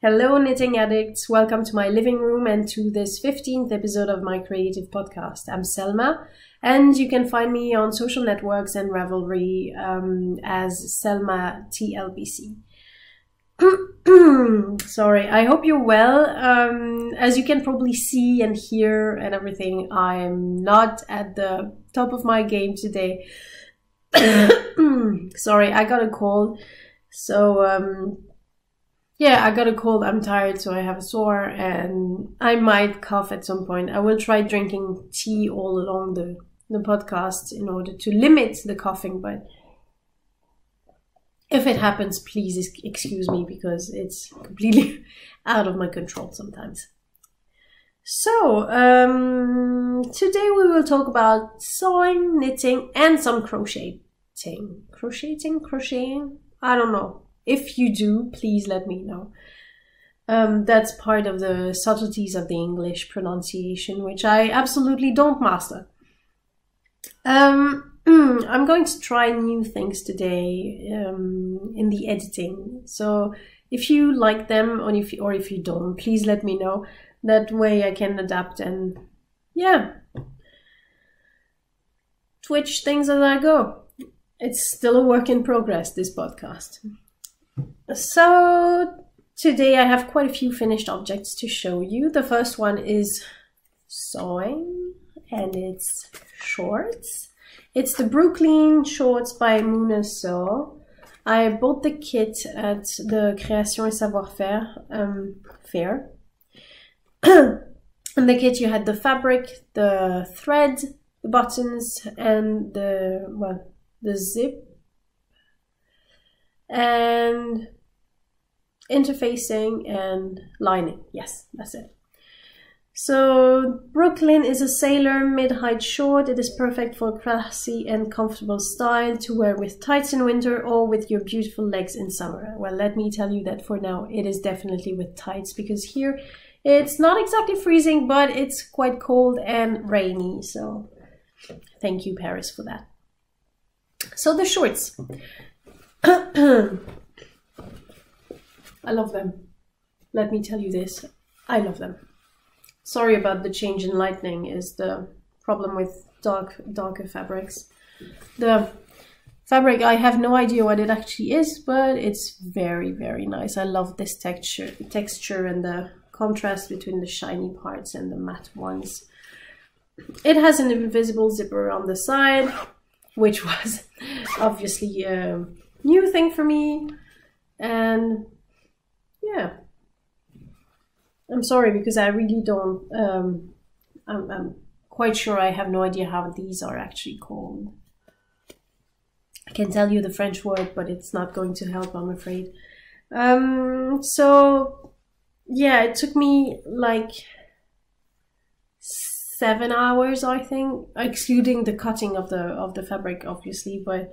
Hello, knitting addicts. Welcome to my living room and to this 15th episode of my creative podcast. I'm Selma, and you can find me on social networks and Ravelry um, as Selma TLBC. Sorry, I hope you're well. Um, as you can probably see and hear and everything, I'm not at the top of my game today. Sorry, I got a cold. So, um, yeah, I got a cold. I'm tired, so I have a sore, and I might cough at some point. I will try drinking tea all along the, the podcast in order to limit the coughing, but if it happens, please excuse me because it's completely out of my control sometimes. So, um, today we will talk about sewing, knitting, and some crocheting. Crocheting? Crocheting? I don't know. If you do, please let me know. Um, that's part of the subtleties of the English pronunciation, which I absolutely don't master. Um, I'm going to try new things today um, in the editing. So if you like them or if, you, or if you don't, please let me know. That way I can adapt and yeah, twitch things as I go. It's still a work in progress, this podcast. So today I have quite a few finished objects to show you. The first one is sewing and it's shorts. It's the Brooklyn shorts by Mouna Sew. I bought the kit at the Création et Savoir-Faire um, fair. In the kit you had the fabric, the thread, the buttons, and the, well, the zip. And interfacing and lining. Yes, that's it. So Brooklyn is a sailor mid-height short. It is perfect for classy and comfortable style to wear with tights in winter or with your beautiful legs in summer. Well, let me tell you that for now it is definitely with tights because here it's not exactly freezing, but it's quite cold and rainy. So thank you, Paris, for that. So the shorts. I love them. Let me tell you this. I love them. Sorry about the change in lighting is the problem with dark darker fabrics. The fabric, I have no idea what it actually is, but it's very, very nice. I love this texture, texture and the contrast between the shiny parts and the matte ones. It has an invisible zipper on the side, which was obviously a new thing for me. And yeah. I'm sorry because I really don't. Um, I'm, I'm quite sure I have no idea how these are actually called. I can tell you the French word, but it's not going to help, I'm afraid. Um, so, yeah, it took me like seven hours, I think, excluding the cutting of the of the fabric, obviously, but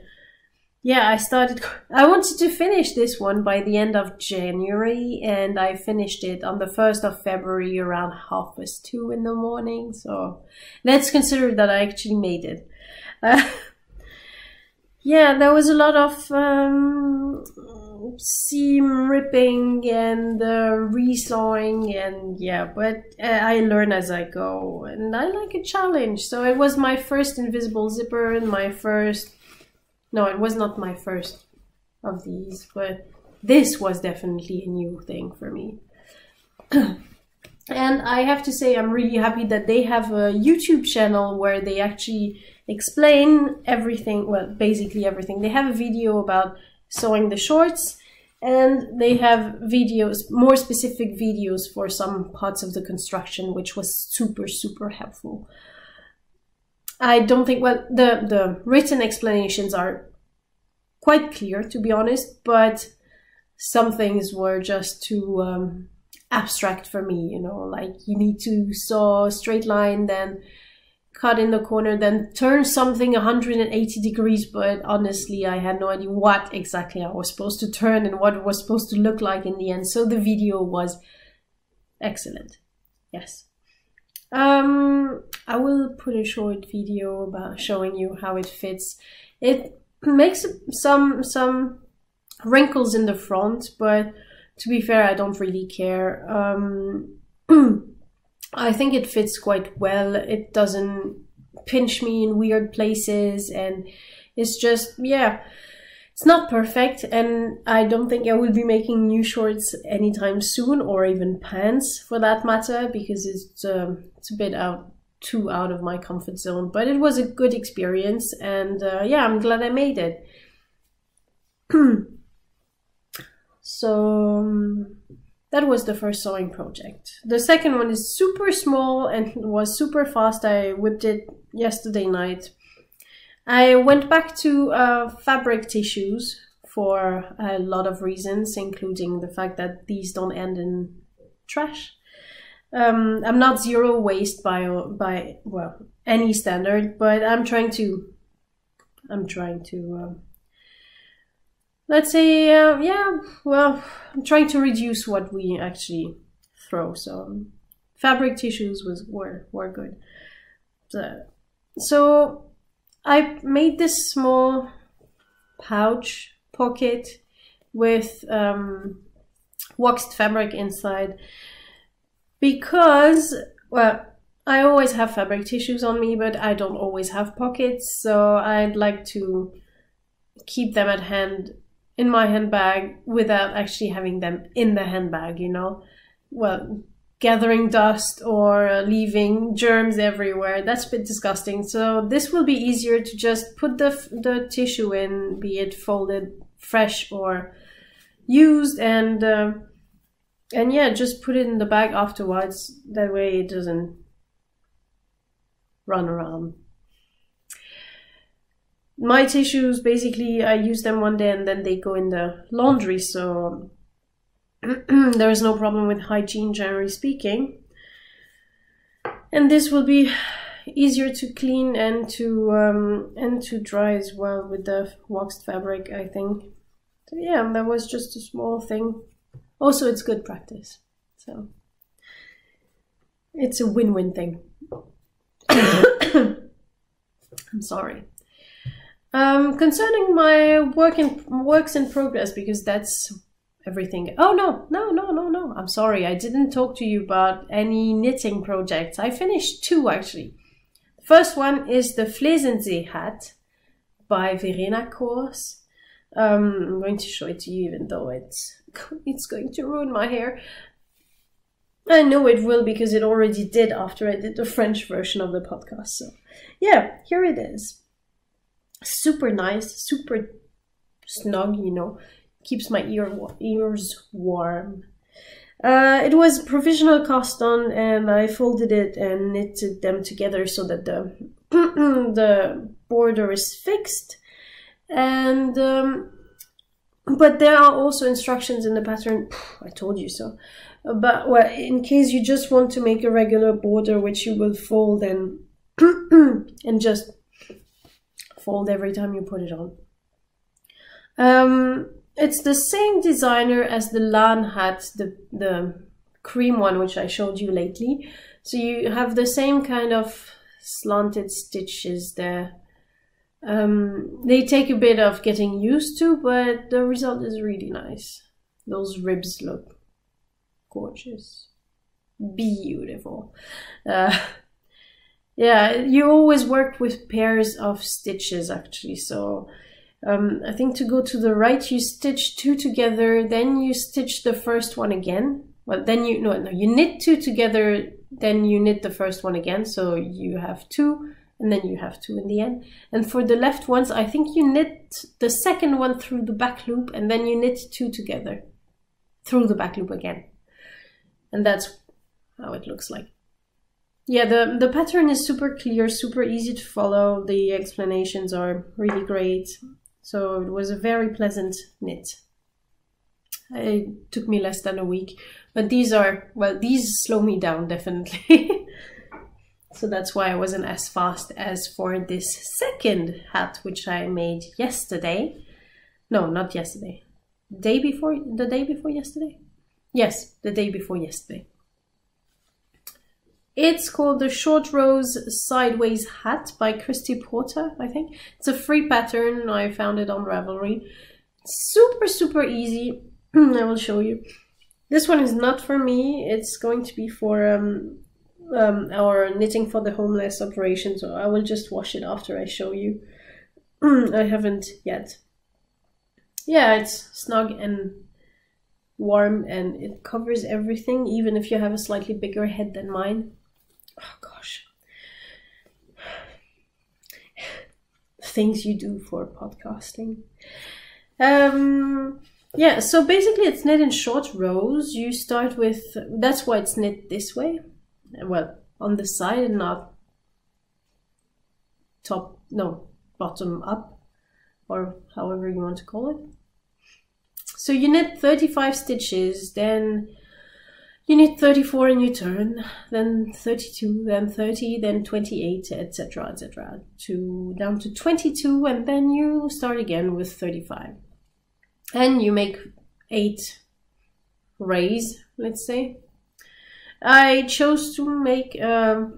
yeah, I started. I wanted to finish this one by the end of January, and I finished it on the first of February around half past two in the morning. So let's consider that I actually made it. Uh, yeah, there was a lot of um, seam ripping and uh, resawing, and yeah, but uh, I learn as I go, and I like a challenge. So it was my first invisible zipper and my first no, it was not my first of these, but this was definitely a new thing for me. and I have to say, I'm really happy that they have a YouTube channel where they actually explain everything, well, basically everything. They have a video about sewing the shorts and they have videos, more specific videos for some parts of the construction, which was super, super helpful. I don't think, well, the, the written explanations are quite clear, to be honest, but some things were just too um, abstract for me, you know, like you need to saw a straight line, then cut in the corner, then turn something 180 degrees, but honestly, I had no idea what exactly I was supposed to turn and what it was supposed to look like in the end. So the video was excellent. Yes. Um, I will put a short video about showing you how it fits. It makes some some wrinkles in the front, but to be fair, I don't really care. Um, I think it fits quite well. It doesn't pinch me in weird places, and it's just, yeah, it's not perfect. And I don't think I will be making new shorts anytime soon, or even pants for that matter, because it's um, it's a bit out too out of my comfort zone. But it was a good experience, and uh, yeah, I'm glad I made it. so um, that was the first sewing project. The second one is super small and was super fast. I whipped it yesterday night. I went back to uh, fabric tissues for a lot of reasons, including the fact that these don't end in trash. Um, I'm not zero waste by by well any standard, but I'm trying to I'm trying to uh, let's say uh, yeah well I'm trying to reduce what we actually throw. So um, fabric tissues was were were good. So, so I made this small pouch pocket with um, waxed fabric inside because, well, I always have fabric tissues on me, but I don't always have pockets, so I'd like to keep them at hand in my handbag without actually having them in the handbag, you know? Well, gathering dust or leaving germs everywhere, that's a bit disgusting. So this will be easier to just put the, the tissue in, be it folded fresh or used, and uh, and yeah, just put it in the bag afterwards. That way it doesn't run around. My tissues, basically, I use them one day and then they go in the laundry, so there is no problem with hygiene, generally speaking. And this will be easier to clean and to um, and to dry as well with the waxed fabric, I think. So yeah, that was just a small thing also, it's good practice. So it's a win-win thing. I'm sorry. Um, concerning my work in works in progress, because that's everything. Oh no, no, no, no, no. I'm sorry. I didn't talk to you about any knitting projects. I finished two actually. The first one is the Fleesensee hat by Verena Cohrs. Um, I'm going to show it to you, even though it's it's going to ruin my hair. I know it will because it already did after I did the French version of the podcast. So, yeah, here it is. Super nice, super snug, you know, keeps my ear ears warm. Uh, it was provisional cast on, and I folded it and knitted them together so that the the border is fixed. And um, but there are also instructions in the pattern i told you so but well, in case you just want to make a regular border which you will fold and and just fold every time you put it on um, it's the same designer as the lan hat the the cream one which i showed you lately so you have the same kind of slanted stitches there um, they take a bit of getting used to, but the result is really nice. Those ribs look gorgeous. Beautiful. Uh, yeah, you always work with pairs of stitches actually, so um, I think to go to the right, you stitch two together, then you stitch the first one again. Well, then you, no, no, you knit two together, then you knit the first one again, so you have two, and then you have two in the end. And for the left ones, I think you knit the second one through the back loop and then you knit two together through the back loop again. And that's how it looks like. Yeah, the, the pattern is super clear, super easy to follow. The explanations are really great. So it was a very pleasant knit. It took me less than a week, but these are, well, these slow me down definitely. So that's why I wasn't as fast as for this second hat, which I made yesterday. No, not yesterday. Day before, the day before yesterday? Yes, the day before yesterday. It's called the Short Rows Sideways Hat by Kristi Porter, I think. It's a free pattern. I found it on Ravelry. Super, super easy. I will show you. This one is not for me. It's going to be for um, um, our knitting for the homeless operation. So I will just wash it after I show you. I haven't yet. Yeah, it's snug and warm and it covers everything, even if you have a slightly bigger head than mine. Oh gosh. Things you do for podcasting. Um, yeah, so basically it's knit in short rows. You start with, that's why it's knit this way. Well, on the side and not top, no, bottom up, or however you want to call it. So you knit 35 stitches, then you need 34 in your turn, then 32, then 30, then 28, etc., etc., to down to 22, and then you start again with 35. And you make eight rays, let's say. I chose to make a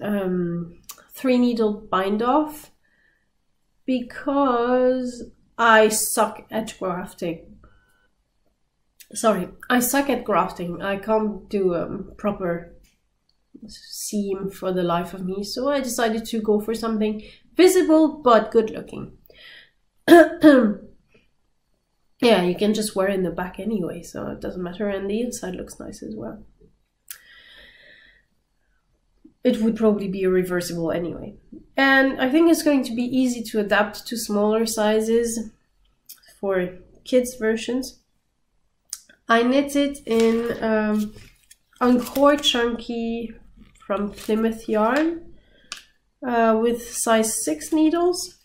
um, three needle bind off because I suck at grafting. Sorry, I suck at grafting. I can't do a proper seam for the life of me, so I decided to go for something visible but good looking. yeah, you can just wear in the back anyway, so it doesn't matter, and the inside looks nice as well. It would probably be reversible anyway. And I think it's going to be easy to adapt to smaller sizes for kids versions. I knit it in um, Encore Chunky from Plymouth Yarn uh, with size 6 needles.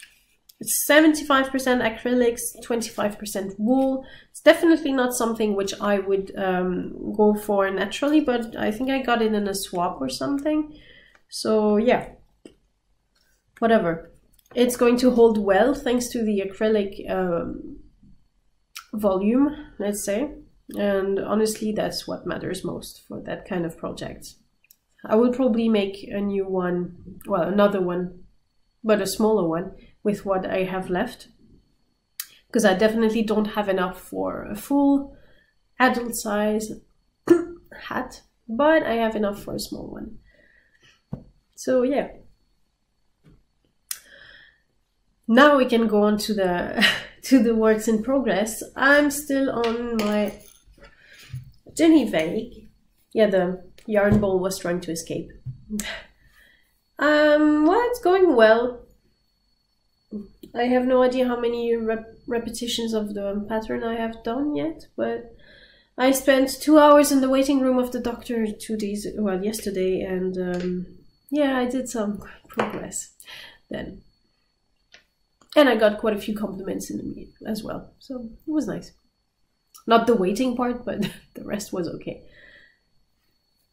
It's 75% acrylics, 25% wool. It's definitely not something which I would um, go for naturally, but I think I got it in a swap or something. So yeah, whatever. It's going to hold well thanks to the acrylic um, volume, let's say. And honestly, that's what matters most for that kind of project. I will probably make a new one, well, another one, but a smaller one with what I have left. Because I definitely don't have enough for a full adult size hat, but I have enough for a small one. So, yeah. Now we can go on to the to the works in progress. I'm still on my Dunyvaig. Yeah, the yarn ball was trying to escape. um, well, it's going well. I have no idea how many rep repetitions of the pattern I have done yet, but I spent two hours in the waiting room of the doctor two days, well, yesterday, and um, yeah, I did some progress then. And I got quite a few compliments in the meet as well, so it was nice. Not the waiting part, but the rest was okay.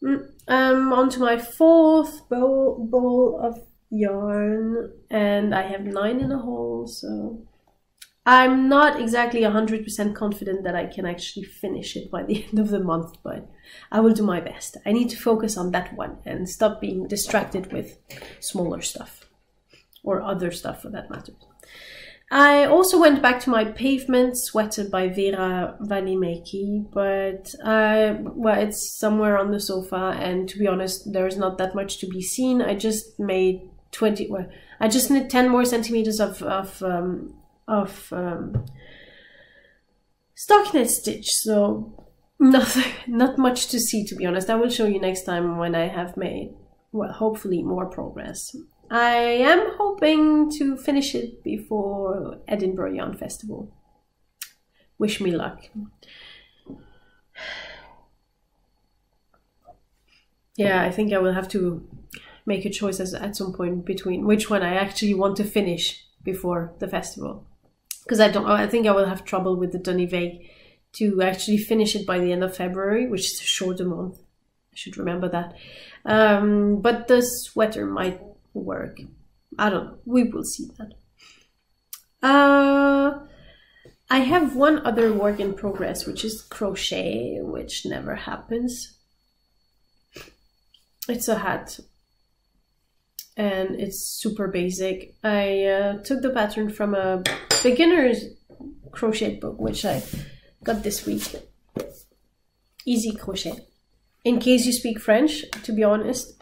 Mm, um, on to my fourth bowl, bowl of yarn, and I have nine in a hole, so I'm not exactly 100% confident that I can actually finish it by the end of the month, but I will do my best. I need to focus on that one and stop being distracted with smaller stuff or other stuff for that matter. I also went back to my pavement sweater by Veera Välimäki, but I, well, it's somewhere on the sofa, and to be honest, there's not that much to be seen. I just made 20, well, I just need 10 more centimeters of, of, um, of um, stockinette stitch, so nothing, not much to see, to be honest. I will show you next time when I have made, well, hopefully more progress. I am hoping to finish it before Edinburgh Yarn Festival. Wish me luck. Yeah, I think I will have to make a choice as, at some point between which one I actually want to finish before the festival. Because I don't, I think I will have trouble with the Dunyvaig to actually finish it by the end of February, which is a shorter month. I should remember that. Um, but the sweater might work. I don't know. We will see that. Uh, I have one other work in progress, which is crochet, which never happens. It's a hat and it's super basic. I uh, took the pattern from a beginner's crochet book, which I got this week. easy crochet. In case you speak French, to be honest,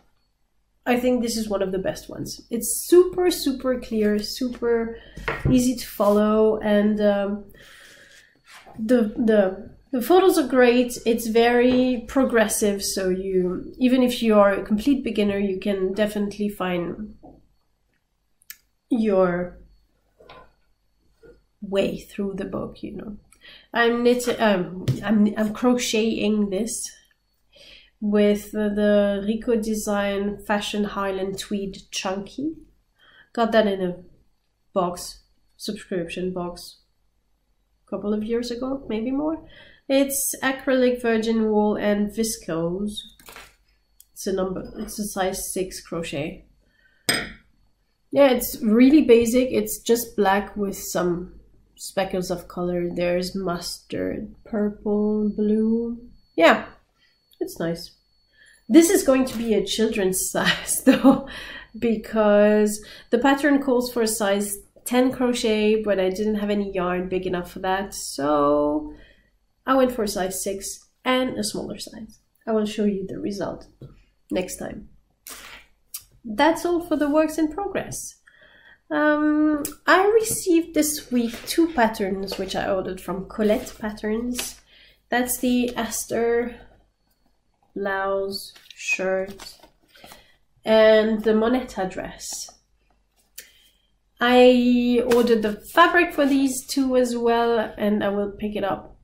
I think this is one of the best ones. It's super, super clear, super easy to follow, and um, the the the photos are great. It's very progressive, so you even if you are a complete beginner, you can definitely find your way through the book. You know, I'm knitting, um, I'm I'm crocheting this with the Rico Design Fashion Highland Tweed Chunky. Got that in a box, subscription box, a couple of years ago, maybe more. It's acrylic virgin wool and viscose. It's a number, it's a size 6 crochet. Yeah, it's really basic. It's just black with some speckles of color. There's mustard, purple, blue. Yeah, it's nice. This is going to be a children's size though, because the pattern calls for a size 10 crochet, but I didn't have any yarn big enough for that. So I went for a size 6 and a smaller size. I will show you the result next time. That's all for the works in progress. Um, I received this week two patterns which I ordered from Colette Patterns. That's the Aster blouse, shirt, and the Moneta dress. I ordered the fabric for these two as well, and I will pick it up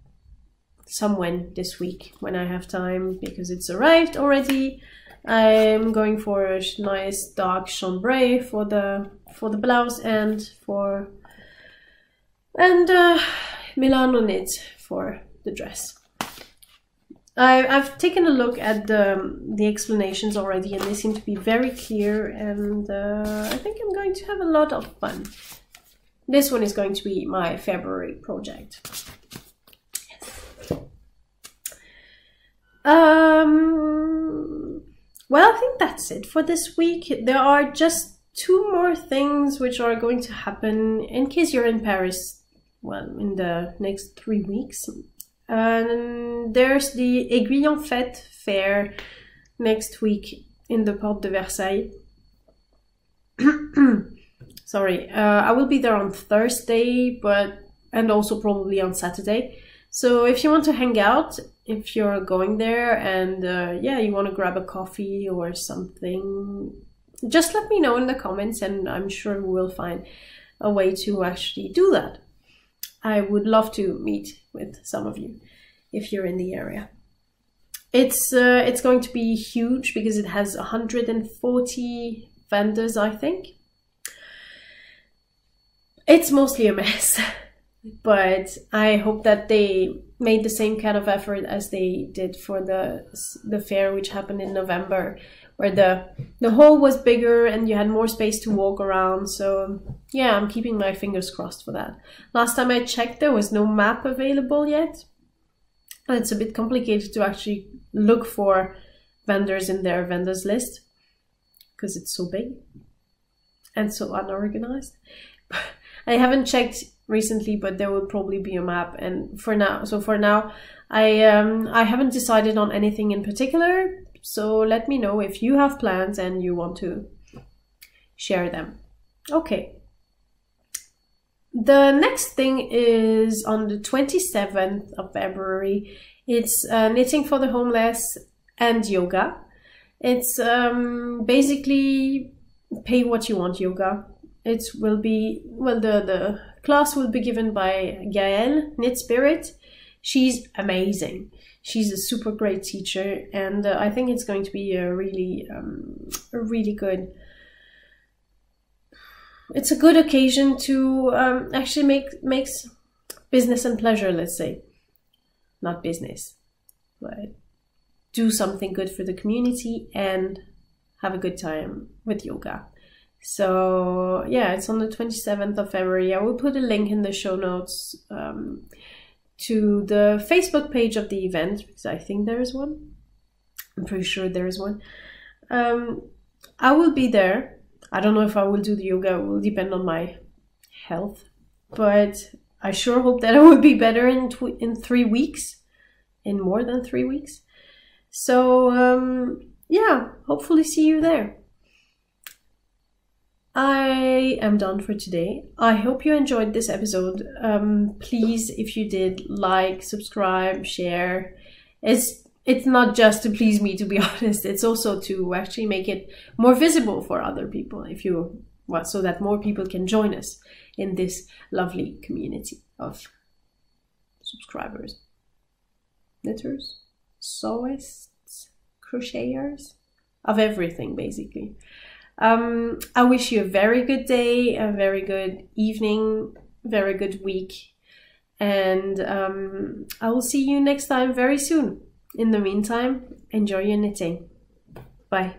somewhen this week when I have time because it's arrived already. I'm going for a nice dark chambray for the for the blouse and for and uh, Milano knit for the dress. I, have taken a look at the, the explanations already and they seem to be very clear and uh, I think I'm going to have a lot of fun. This one is going to be my February project. Um, well, I think that's it for this week. There are just two more things which are going to happen in case you're in Paris, well, in the next three weeks. And there's the Aiguille en Fête fair next week in the Porte de Versailles. Sorry, uh, I will be there on Thursday, but and also probably on Saturday. So if you want to hang out, if you're going there and uh, yeah, you want to grab a coffee or something, just let me know in the comments and I'm sure we will find a way to actually do that. I would love to meet with some of you if you're in the area. It's uh, it's going to be huge because it has 140 vendors, I think. It's mostly a mess. but I hope that they made the same kind of effort as they did for the the fair, which happened in November, where the the hall was bigger and you had more space to walk around. So yeah, I'm keeping my fingers crossed for that. Last time I checked, there was no map available yet. And It's a bit complicated to actually look for vendors in their vendors list because it's so big and so unorganized. I haven't checked recently, but there will probably be a map. And for now, so for now, I um I haven't decided on anything in particular. So let me know if you have plans and you want to share them. Okay. The next thing is on the 27th of February. It's uh, knitting for the homeless and yoga. It's um, basically pay what you want yoga. It will be, well, the, the Class will be given by Gael, Knit Spirit. She's amazing. She's a super great teacher, and uh, I think it's going to be a really, um, a really good. It's a good occasion to um, actually make makes business and pleasure. Let's say, not business, but do something good for the community and have a good time with yoga. So yeah, it's on the 27th of February. I will put a link in the show notes um, to the Facebook page of the event because I think there is one. I'm pretty sure there is one. Um, I will be there. I don't know if I will do the yoga. It will depend on my health, but I sure hope that I will be better in tw- in three weeks. in more than three weeks. So, um, yeah, hopefully see you there. I am done for today. I hope you enjoyed this episode. Um, please, if you did, like, subscribe, share. It's it's not just to please me, to be honest. It's also to actually make it more visible for other people. If you well, so that more people can join us in this lovely community of subscribers, knitters, sewists, crocheters, of everything basically. Um, I wish you a very good day, a very good evening, very good week, and um, I will see you next time very soon. In the meantime, enjoy your knitting. Bye.